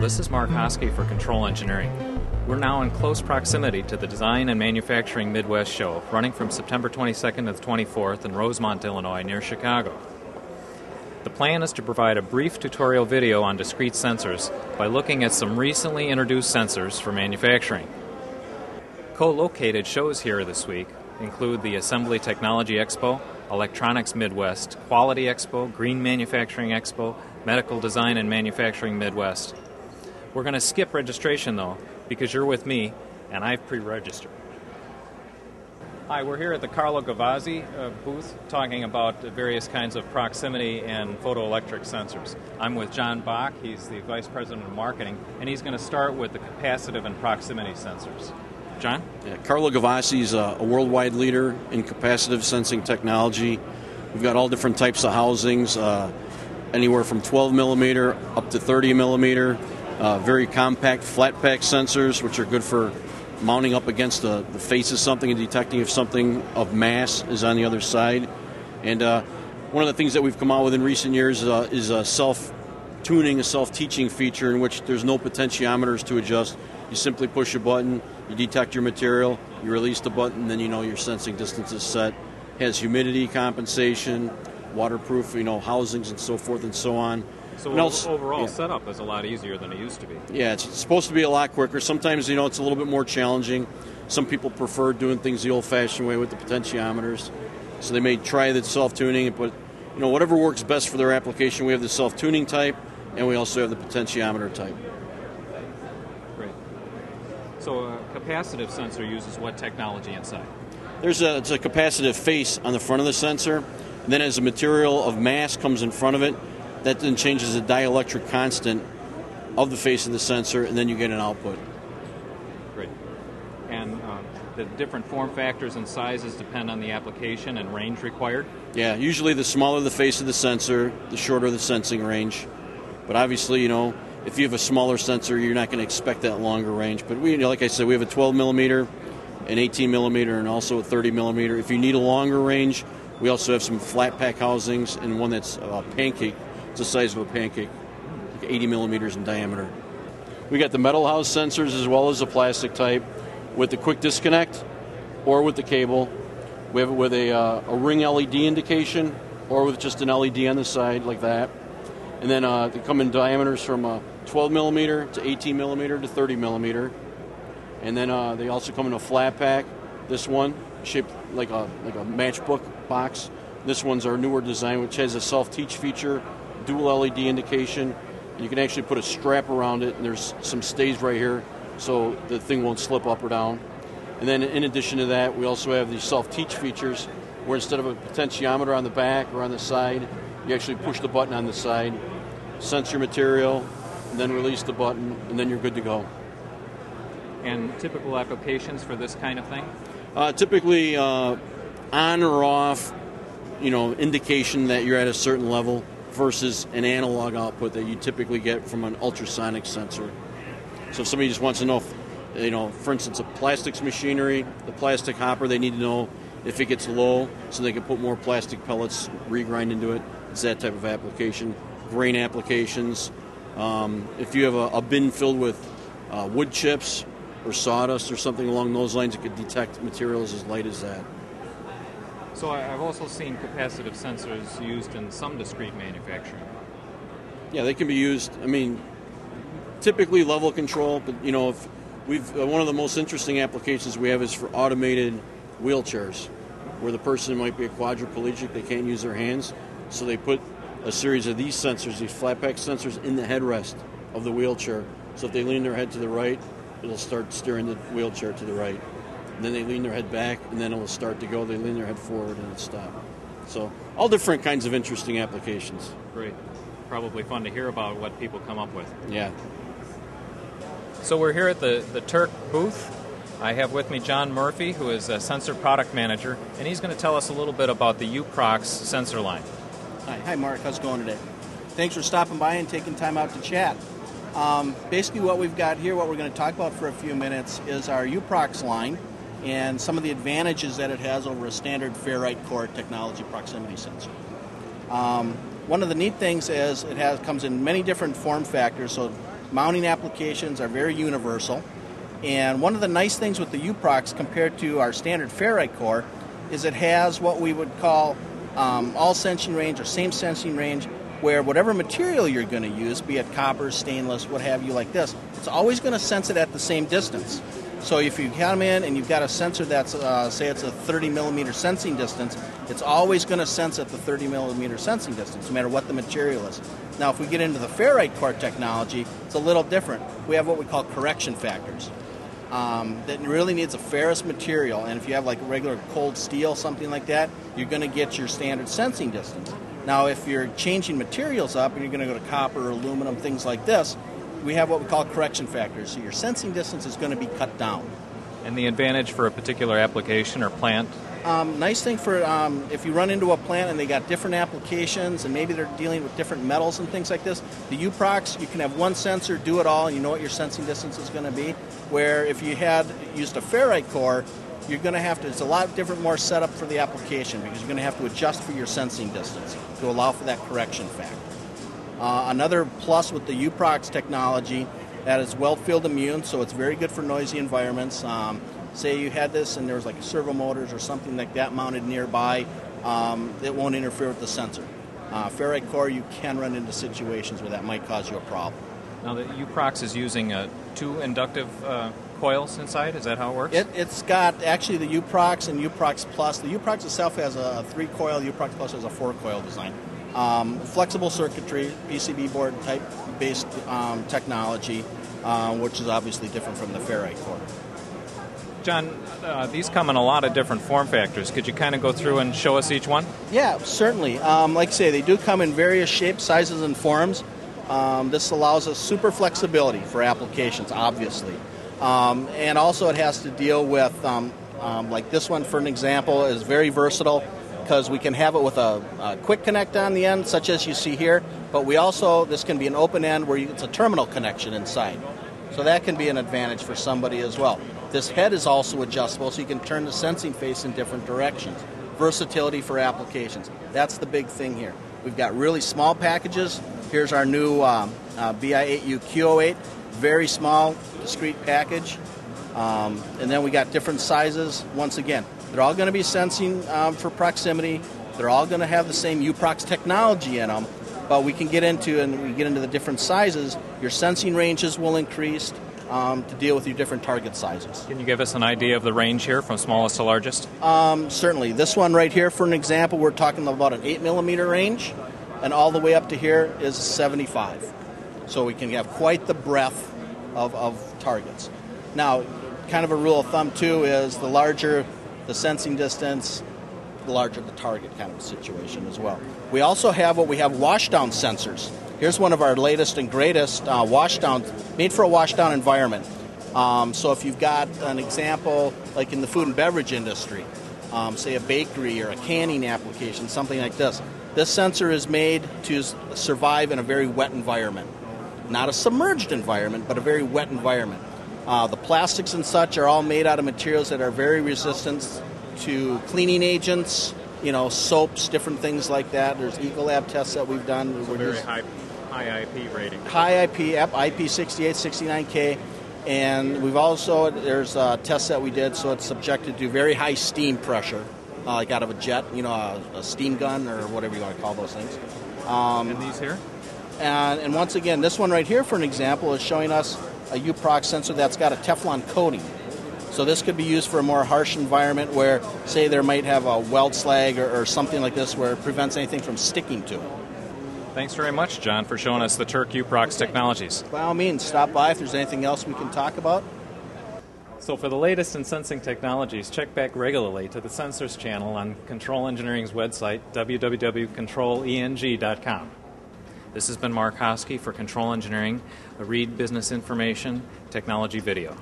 this is Mark Hoske for Control Engineering. We're now in close proximity to the Design and Manufacturing Midwest Show, running from September 22nd to the 24th in Rosemont, Illinois, near Chicago. The plan is to provide a brief tutorial video on discrete sensors by looking at some recently introduced sensors for manufacturing. Co located shows here this week include the Assembly Technology Expo, Electronics Midwest, Quality Expo, Green Manufacturing Expo, Medical Design and Manufacturing Midwest. We're going to skip registration though, because you're with me and I've pre registered. Hi, we're here at the Carlo Gavazzi uh, booth talking about various kinds of proximity and photoelectric sensors. I'm with John Bach, he's the Vice President of Marketing, and he's going to start with the capacitive and proximity sensors. John? Yeah, Carlo Gavazzi is a, a worldwide leader in capacitive sensing technology. We've got all different types of housings, uh, anywhere from 12 millimeter up to 30 millimeter. Uh, very compact flat pack sensors, which are good for mounting up against the, the face of something and detecting if something of mass is on the other side. And uh, one of the things that we've come out with in recent years uh, is a self tuning, a self teaching feature in which there's no potentiometers to adjust. You simply push a button, you detect your material, you release the button, then you know your sensing distance is set. Has humidity compensation, waterproof, you know, housings and so forth and so on. So overall yeah. setup is a lot easier than it used to be. Yeah, it's supposed to be a lot quicker. Sometimes you know it's a little bit more challenging. Some people prefer doing things the old-fashioned way with the potentiometers, so they may try the self-tuning. But you know whatever works best for their application. We have the self-tuning type, and we also have the potentiometer type. Great. So a capacitive sensor uses what technology inside? There's a, it's a capacitive face on the front of the sensor. And then as a material of mass comes in front of it, that then changes the dielectric constant of the face of the sensor, and then you get an output. Great. And uh, the different form factors and sizes depend on the application and range required? Yeah, usually the smaller the face of the sensor, the shorter the sensing range. But obviously, you know, if you have a smaller sensor, you're not going to expect that longer range. But we, like I said, we have a 12 millimeter, an 18 millimeter, and also a 30 millimeter. If you need a longer range, we also have some flat pack housings and one that's uh, pancake it's the size of a pancake, like 80 millimeters in diameter. We got the metal house sensors as well as the plastic type with the quick disconnect or with the cable. We have it with a, uh, a ring LED indication or with just an LED on the side like that. And then uh, they come in diameters from uh, 12 millimeter to 18 millimeter to 30 millimeter. And then uh, they also come in a flat pack. This one shaped like a like a matchbook box. This one's our newer design, which has a self-teach feature dual LED indication. You can actually put a strap around it, and there's some stays right here so the thing won't slip up or down. And then in addition to that, we also have these self-teach features where instead of a potentiometer on the back or on the side, you actually push the button on the side, sense your material, and then release the button, and then you're good to go. And typical applications for this kind of thing? Uh, typically uh, on or off, you know, indication that you're at a certain level versus an analog output that you typically get from an ultrasonic sensor. So if somebody just wants to know, if, you know, for instance, a plastics machinery, the plastic hopper, they need to know if it gets low so they can put more plastic pellets, regrind into it. It's that type of application. Grain applications. Um, if you have a, a bin filled with uh, wood chips or sawdust or something along those lines, it could detect materials as light as that. So I've also seen capacitive sensors used in some discrete manufacturing. Yeah, they can be used. I mean, typically level control, but you know, if we've uh, one of the most interesting applications we have is for automated wheelchairs, where the person might be a quadriplegic, they can't use their hands, so they put a series of these sensors, these flat pack sensors, in the headrest of the wheelchair. So if they lean their head to the right, it'll start steering the wheelchair to the right and then they lean their head back, and then it will start to go. They lean their head forward, and it stop. So all different kinds of interesting applications. Great. Probably fun to hear about what people come up with. Yeah. So we're here at the, the Turck booth. I have with me John Murphy, who is a sensor product manager, and he's going to tell us a little bit about the UProx sensor line. Hi, hi Mark. How's it going today? Thanks for stopping by and taking time out to chat. Um, basically, what we've got here, what we're going to talk about for a few minutes, is our UProx line and some of the advantages that it has over a standard ferrite core technology proximity sensor. Um, one of the neat things is it has comes in many different form factors. So mounting applications are very universal. And one of the nice things with the UPROX compared to our standard ferrite core is it has what we would call um, all sensing range or same sensing range, where whatever material you're going to use, be it copper, stainless, what have you, like this, it's always going to sense it at the same distance. So if you come in and you've got a sensor that's, uh, say, it's a 30 millimeter sensing distance, it's always going to sense at the 30 millimeter sensing distance, no matter what the material is. Now, if we get into the ferrite core technology, it's a little different. We have what we call correction factors. Um, that really needs a ferrous material, and if you have like regular cold steel, something like that, you're going to get your standard sensing distance. Now, if you're changing materials up and you're going to go to copper, aluminum, things like this, we have what we call correction factors. So your sensing distance is going to be cut down. And the advantage for a particular application or plant? Um, nice thing for um, if you run into a plant and they got different applications and maybe they're dealing with different metals and things like this, the UPROX, you can have one sensor do it all and you know what your sensing distance is going to be. Where if you had used a ferrite core, you're going to have to, it's a lot different, more setup for the application because you're going to have to adjust for your sensing distance to allow for that correction factor. Uh, another plus with the UPROX technology that is well field immune, so it's very good for noisy environments. Um, say you had this and there was like servo motors or something like that mounted nearby, um, it won't interfere with the sensor. Uh, ferrite core, you can run into situations where that might cause you a problem. Now, the UPROX is using uh, two inductive uh, coils inside. Is that how it works? It, has got actually the UPROX and UPROX Plus. The UPROX itself has a three coil, UPROX Plus has a four coil design. Um, flexible circuitry, PCB board type based um, technology, uh, which is obviously different from the ferrite core. John, uh, these come in a lot of different form factors. Could you kind of go through and show us each one? Yeah, certainly. Um, like I say, they do come in various shapes, sizes, and forms. Um, this allows us super flexibility for applications, obviously. Um, and also, it has to deal with, um, um, like this one, for an example, is very versatile because we can have it with a, a, quick connect on the end, such as you see here. But we also, this can be an open end where you, it's a terminal connection inside. So that can be an advantage for somebody as well. This head is also adjustable, so you can turn the sensing face in different directions. Versatility for applications. That's the big thing here. We've got really small packages. Here's our new um, uh, BI8U Q08, very small, discrete package. Um, and then we got different sizes. Once again, they're all going to be sensing um, for proximity. They're all going to have the same UPROX technology in them, but we can get into and we get into the different sizes. Your sensing ranges will increase um, to deal with your different target sizes. Can you give us an idea of the range here from smallest to largest? Um, certainly. This one right here, for an example, we're talking about an 8 millimeter range, and all the way up to here is 75. So we can have quite the breadth of, of targets. Now, kind of a rule of thumb too is the larger the sensing distance, the larger the target kind of situation as well. We also have what we have washdown sensors. Here's one of our latest and greatest uh, washdown, made for a washdown environment. Um, so if you've got an example, like in the food and beverage industry, um, say a bakery or a canning application, something like this, this sensor is made to survive in a very wet environment. Not a submerged environment, but a very wet environment. Uh, the plastics and such are all made out of materials that are very resistant to cleaning agents, you know, soaps, different things like that. There's Ecolab tests that we've done. So very high, high IP rating. High IP, IP68, 69K. And we've also, there's uh, tests that we did, so it's subjected to very high steam pressure, uh, like out of a jet, you know, a, a, steam gun or whatever you want to call those things. Um, and these here? And, and once again, this one right here, for an example, is showing us a UPROX sensor that's got a Teflon coating. So this could be used for a more harsh environment where, say, there might have a weld slag or, or something like this where it prevents anything from sticking to it. Thanks very much, John, for showing us the Turck UPROX technologies. By all means, stop by if there's anything else we can talk about. So, for the latest in sensing technologies, check back regularly to the Sensors channel on Control Engineering's website, www.controleng.com. This has been Mark Hoske for Control Engineering, a Reed Business Information Technology video.